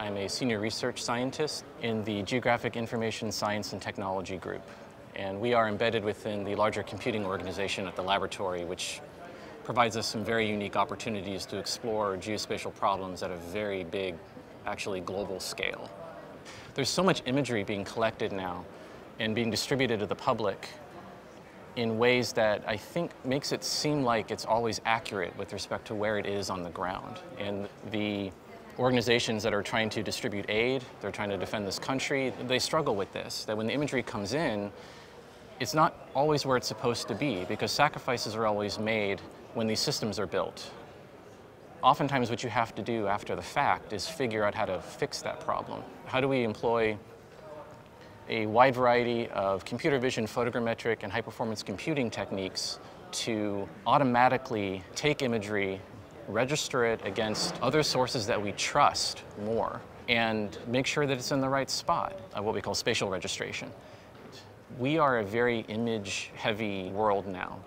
I'm a senior research scientist in the Geographic Information Science and Technology Group. And we are embedded within the larger computing organization at the laboratory, which provides us some very unique opportunities to explore geospatial problems at a very big, actually global scale. There's so much imagery being collected now and being distributed to the public in ways that I think makes it seem like it's always accurate with respect to where it is on the ground. And the organizations that are trying to distribute aid, they're trying to defend this country, they struggle with this, that when the imagery comes in, it's not always where it's supposed to be because sacrifices are always made when these systems are built. Oftentimes what you have to do after the fact is figure out how to fix that problem. How do we employ a wide variety of computer vision, photogrammetric, and high-performance computing techniques to automatically take imagery, register it against other sources that we trust more, and make sure that it's in the right spot, what we call spatial registration. We are a very image-heavy world now,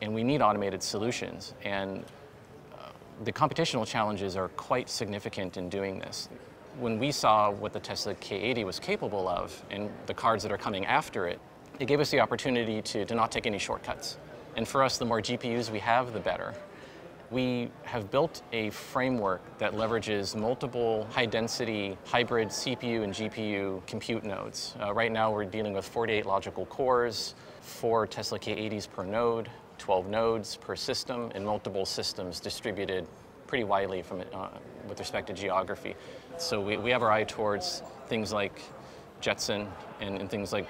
and we need automated solutions. And uh, the computational challenges are quite significant in doing this when we saw what the Tesla K80 was capable of and the cards that are coming after it, it gave us the opportunity to, to not take any shortcuts. And for us, the more GPUs we have, the better. We have built a framework that leverages multiple high-density hybrid CPU and GPU compute nodes. Uh, right now, we're dealing with 48 logical cores, four Tesla K80s per node, 12 nodes per system, and multiple systems distributed pretty widely from, uh, with respect to geography. So we, we have our eye towards things like Jetson and, and things like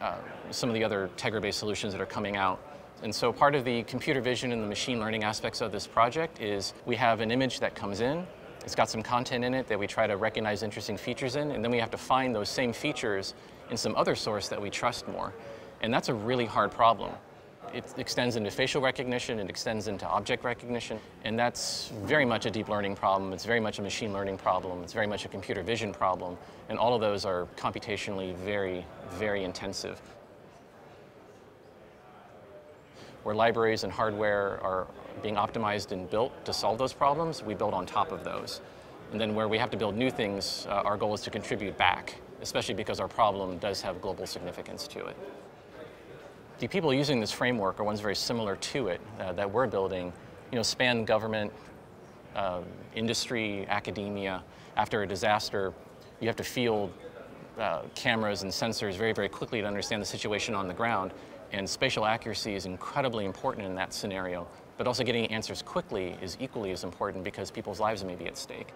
uh, some of the other Tegra-based solutions that are coming out. And so part of the computer vision and the machine learning aspects of this project is we have an image that comes in, it's got some content in it that we try to recognize interesting features in, and then we have to find those same features in some other source that we trust more. And that's a really hard problem it extends into facial recognition, it extends into object recognition, and that's very much a deep learning problem, it's very much a machine learning problem, it's very much a computer vision problem, and all of those are computationally very, very intensive. Where libraries and hardware are being optimized and built to solve those problems, we build on top of those. And then where we have to build new things, uh, our goal is to contribute back, especially because our problem does have global significance to it. The people using this framework are ones very similar to it uh, that we're building, you know, span government, uh, industry, academia. After a disaster, you have to field uh, cameras and sensors very, very quickly to understand the situation on the ground. And spatial accuracy is incredibly important in that scenario. But also getting answers quickly is equally as important because people's lives may be at stake.